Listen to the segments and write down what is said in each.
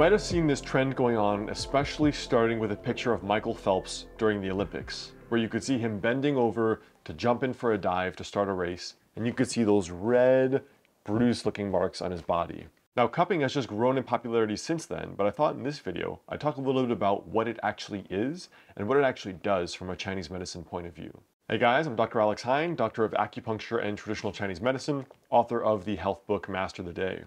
might have seen this trend going on, especially starting with a picture of Michael Phelps during the Olympics, where you could see him bending over to jump in for a dive to start a race, and you could see those red, bruised looking marks on his body. Now cupping has just grown in popularity since then, but I thought in this video I'd talk a little bit about what it actually is and what it actually does from a Chinese medicine point of view. Hey guys, I'm Dr. Alex Heyne, Doctor of Acupuncture and Traditional Chinese Medicine, author of the health book Master the Day.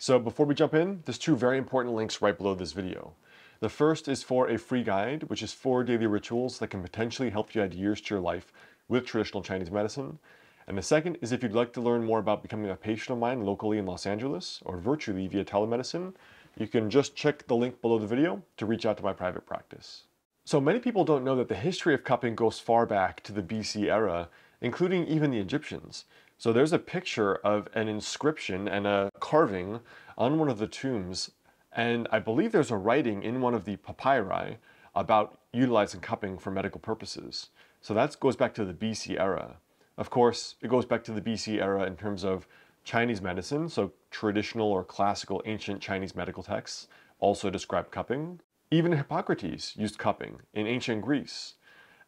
So before we jump in, there's two very important links right below this video. The first is for a free guide, which is four daily rituals that can potentially help you add years to your life with traditional Chinese medicine. And the second is if you'd like to learn more about becoming a patient of mine locally in Los Angeles or virtually via telemedicine, you can just check the link below the video to reach out to my private practice. So many people don't know that the history of cupping goes far back to the BC era, including even the Egyptians. So there's a picture of an inscription and a carving on one of the tombs, and I believe there's a writing in one of the papyri about utilizing cupping for medical purposes. So that goes back to the BC era. Of course, it goes back to the BC era in terms of Chinese medicine, so traditional or classical ancient Chinese medical texts also describe cupping. Even Hippocrates used cupping in ancient Greece.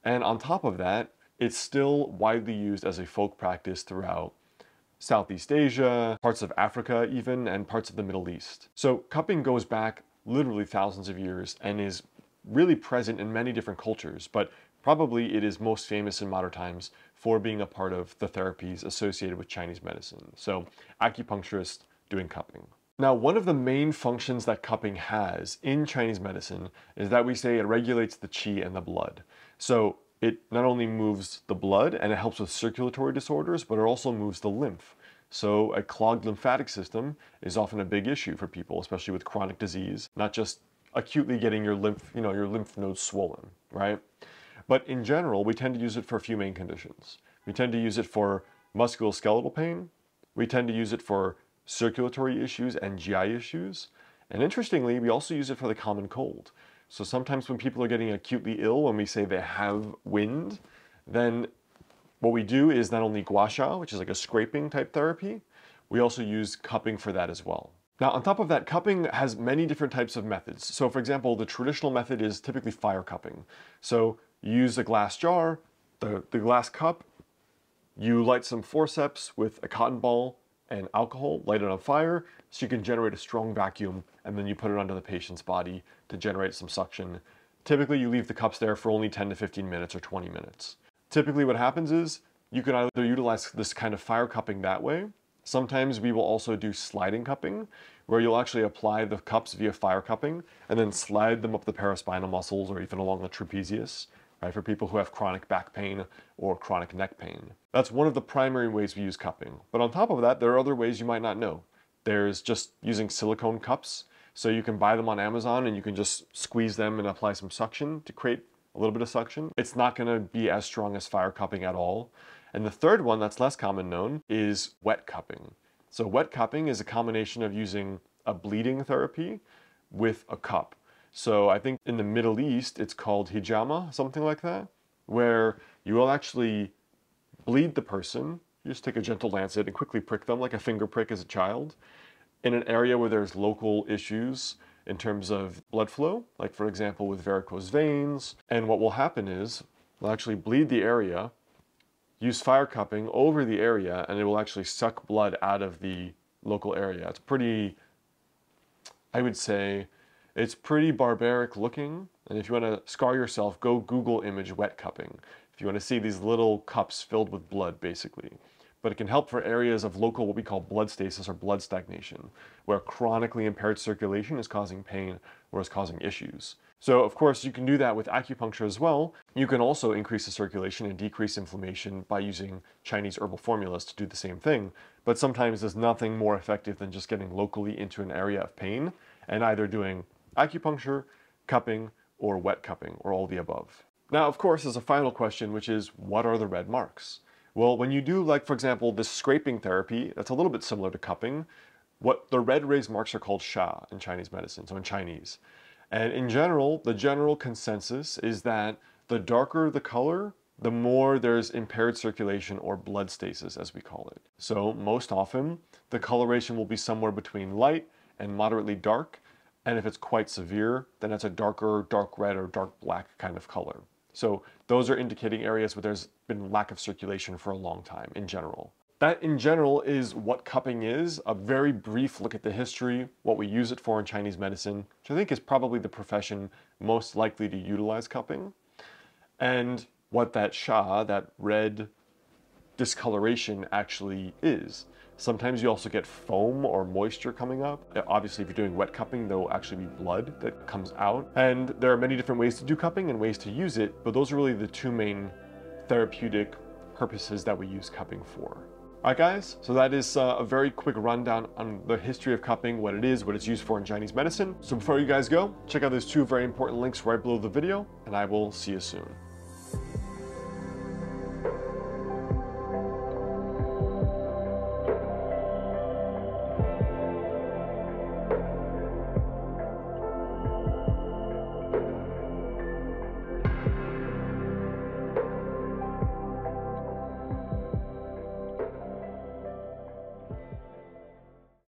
And on top of that, it's still widely used as a folk practice throughout Southeast Asia, parts of Africa even, and parts of the Middle East. So cupping goes back literally thousands of years and is really present in many different cultures, but probably it is most famous in modern times for being a part of the therapies associated with Chinese medicine. So acupuncturists doing cupping. Now, one of the main functions that cupping has in Chinese medicine is that we say it regulates the qi and the blood. So it not only moves the blood and it helps with circulatory disorders, but it also moves the lymph. So a clogged lymphatic system is often a big issue for people, especially with chronic disease, not just acutely getting your lymph, you know, your lymph nodes swollen, right? But in general, we tend to use it for a few main conditions. We tend to use it for musculoskeletal pain. We tend to use it for circulatory issues and GI issues. And interestingly, we also use it for the common cold. So sometimes when people are getting acutely ill, when we say they have wind, then what we do is not only gua sha, which is like a scraping type therapy, we also use cupping for that as well. Now, on top of that, cupping has many different types of methods. So for example, the traditional method is typically fire cupping. So you use a glass jar, the, the glass cup, you light some forceps with a cotton ball and alcohol, light it on fire, so you can generate a strong vacuum, and then you put it onto the patient's body to generate some suction. Typically, you leave the cups there for only 10 to 15 minutes or 20 minutes. Typically what happens is you can either utilize this kind of fire cupping that way. Sometimes we will also do sliding cupping, where you'll actually apply the cups via fire cupping and then slide them up the paraspinal muscles or even along the trapezius right, for people who have chronic back pain or chronic neck pain. That's one of the primary ways we use cupping. But on top of that, there are other ways you might not know. There's just using silicone cups. So you can buy them on Amazon and you can just squeeze them and apply some suction to create a little bit of suction. It's not gonna be as strong as fire cupping at all. And the third one that's less common known is wet cupping. So wet cupping is a combination of using a bleeding therapy with a cup. So I think in the Middle East, it's called hijama, something like that, where you will actually bleed the person. You just take a gentle lancet and quickly prick them like a finger prick as a child in an area where there's local issues in terms of blood flow, like for example with varicose veins. And what will happen is we'll actually bleed the area, use fire cupping over the area, and it will actually suck blood out of the local area. It's pretty, I would say, it's pretty barbaric looking, and if you want to scar yourself, go Google image wet cupping. If you want to see these little cups filled with blood, basically. But it can help for areas of local, what we call blood stasis or blood stagnation, where chronically impaired circulation is causing pain or is causing issues. So of course you can do that with acupuncture as well. You can also increase the circulation and decrease inflammation by using Chinese herbal formulas to do the same thing. But sometimes there's nothing more effective than just getting locally into an area of pain and either doing acupuncture, cupping, or wet cupping, or all the above. Now, of course, there's a final question, which is what are the red marks? Well, when you do, like, for example, this scraping therapy, that's a little bit similar to cupping. What the red raised marks are called sha in Chinese medicine, so in Chinese. And in general, the general consensus is that the darker the color, the more there's impaired circulation or blood stasis, as we call it. So most often, the coloration will be somewhere between light and moderately dark, And if it's quite severe, then it's a darker, dark red or dark black kind of color. So those are indicating areas where there's been lack of circulation for a long time in general. That in general is what cupping is, a very brief look at the history, what we use it for in Chinese medicine, which I think is probably the profession most likely to utilize cupping, and what that sha, that red discoloration actually is. Sometimes you also get foam or moisture coming up. Obviously, if you're doing wet cupping, there will actually be blood that comes out. And there are many different ways to do cupping and ways to use it, but those are really the two main therapeutic purposes that we use cupping for. Alright guys, so that is uh, a very quick rundown on the history of cupping, what it is, what it's used for in Chinese medicine. So before you guys go, check out those two very important links right below the video, and I will see you soon.